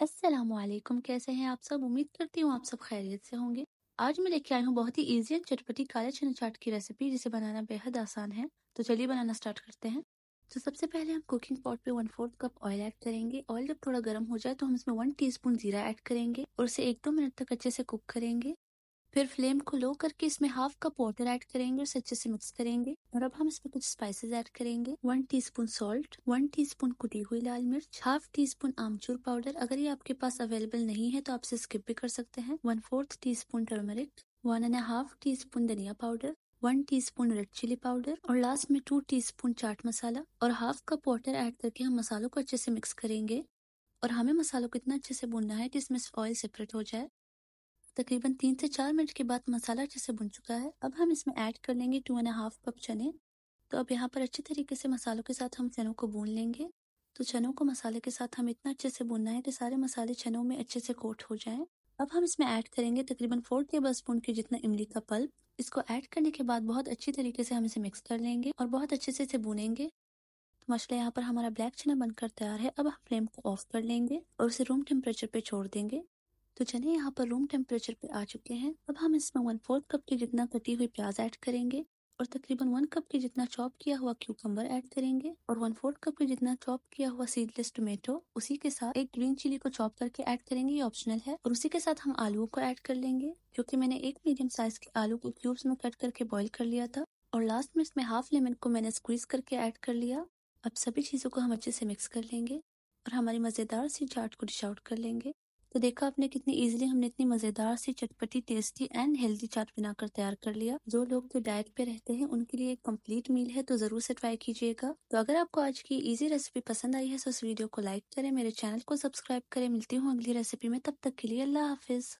असलकुम कैसे हैं आप सब? उम्मीद करती हूँ आप सब खैरियत से होंगे। आज मैं लेके आई हूँ बहुत ही इजी एंड चटपटी काले चने चाट की रेसिपी जिसे बनाना बेहद आसान है। तो चलिए बनाना स्टार्ट करते हैं। तो सबसे पहले हम कुकिंग पॉट पे one fourth cup oil add करेंगे। ऑयल जब थोड़ा गर्म हो जाए तो हम इसमें वन टीस्पून जीरा ऐड करेंगे और उसे एक दो मिनट तक अच्छे से कुक करेंगे। फिर फ्लेम को लो करके इसमें हाफ़ कप वाटर ऐड करेंगे और अच्छे से मिक्स करेंगे। और अब हम इसमें कुछ स्पाइसेस ऐड करेंगे। One teaspoon salt one teaspoon कुटी हुई लाल मिर्च हाफ़ टी स्पून आमचूर पाउडर अगर ये आपके पास अवेलेबल नहीं है तो आप इसे स्किप भी कर सकते हैं। One fourth teaspoon turmeric one and half teaspoon धनिया powder one teaspoon red chili powder और लास्ट में टू टीस्पून चाट मसाला। और हाफ़ कप वाटर ऐड करके हम मसालों को अच्छे से मिक्स करेंगे। और हमें मसालों को इतना अच्छे से भूनना है कि इसमें ऑयल सेपरेट हो जाए। तकरीबन तीन से चार मिनट के बाद मसाला अच्छे से बुन चुका है। अब हम इसमें ऐड कर लेंगे टू एंड हाफ़ कप चने। तो अब यहाँ पर अच्छे तरीके से मसालों के साथ हम चनों को भून लेंगे। तो चनों को मसाले के साथ हम इतना अच्छे से भूनना है कि सारे मसाले चनों में अच्छे से कोट हो जाएँ। अब हम इसमें ऐड करेंगे तकरीबन फोर टेबल स्पून के जितना इमली का पल्प। इसको ऐड करने के बाद बहुत अच्छी तरीके से हम इसे मिक्स कर लेंगे और बहुत अच्छे से इसे भूनेंगे। तो मसला यहाँ पर हमारा ब्लैक चना बनकर तैयार है। अब हम फ्लेम को ऑफ़ कर लेंगे और उसे रूम टेम्परेचर पे छोड़ देंगे। तो चने यहाँ पर रूम टेम्परेचर पे आ चुके हैं। अब हम इसमें वन फोर्थ कप की जितना कटी हुई प्याज ऐड करेंगे और तकरीबन वन कप के जितना चॉप किया हुआ क्यूकम्बर ऐड करेंगे और वन फोर्थ कप के जितना चॉप किया हुआ सीडलेस टोमेटो उसी के साथ एक ग्रीन चिली को चॉप करके ऐड करेंगे, ये ऑप्शनल है। और उसी के साथ हम आलूओं को ऐड कर लेंगे क्योंकि मैंने एक मीडियम साइज़ के आलू को क्यूब्स में कट करके बॉईल कर लिया था। और लास्ट में इसमें हाफ़ लेमन को मैंने स्क्वीज करके ऐड कर लिया। अब सभी चीज़ों को हम अच्छे से मिक्स कर लेंगे और हमारी मज़ेदार सी चाट को डिश आउट कर लेंगे। तो देखा आपने कितनी इजीली हमने इतनी मज़ेदार सी, चटपटी टेस्टी एंड हेल्दी चाट बनाकर तैयार कर लिया। जो लोग जो डाइट पे रहते हैं, उनके लिए एक कंप्लीट मील है तो ज़रूर से ट्राई कीजिएगा। तो अगर आपको आज की इजी रेसिपी पसंद आई है तो इस वीडियो को लाइक करें, मेरे चैनल को सब्सक्राइब करें। मिलती हूँ अगली रेसिपी में, तब तक के लिए अल्लाह हाफिज।